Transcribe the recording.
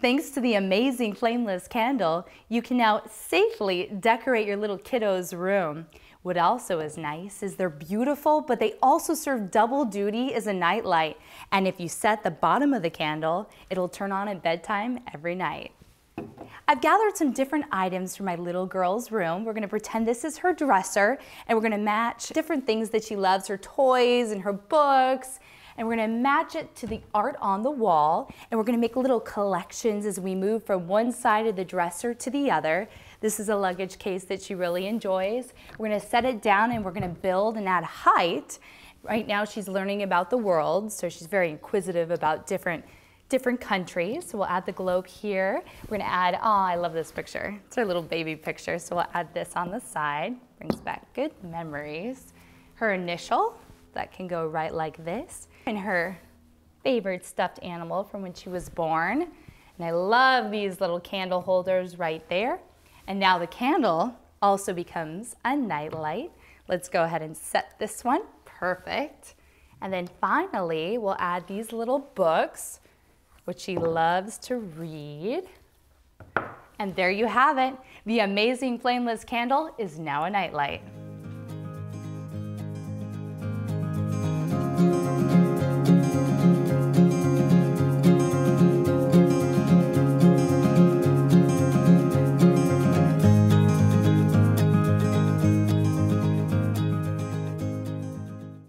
thanks to the amazing flameless candle, you can now safely decorate your little kiddo's room. What also is nice is they're beautiful, but they also serve double duty as a night light. And if you set the bottom of the candle, it'll turn on at bedtime every night. I've gathered some different items for my little girl's room. We're gonna pretend this is her dresser and we're gonna match different things that she loves, her toys and her books, and we're gonna match it to the art on the wall and we're gonna make little collections as we move from one side of the dresser to the other. This is a luggage case that she really enjoys. We're gonna set it down and we're gonna build and add height. Right now she's learning about the world, so she's very inquisitive about different different countries. So we'll add the globe here. We're gonna add, oh, I love this picture. It's our little baby picture. So we'll add this on the side. Brings back good memories. Her initial, that can go right like this. And her favorite stuffed animal from when she was born. And I love these little candle holders right there. And now the candle also becomes a night light. Let's go ahead and set this one. Perfect. And then finally, we'll add these little books, which she loves to read. And there you have it. The amazing flameless candle is now a nightlight.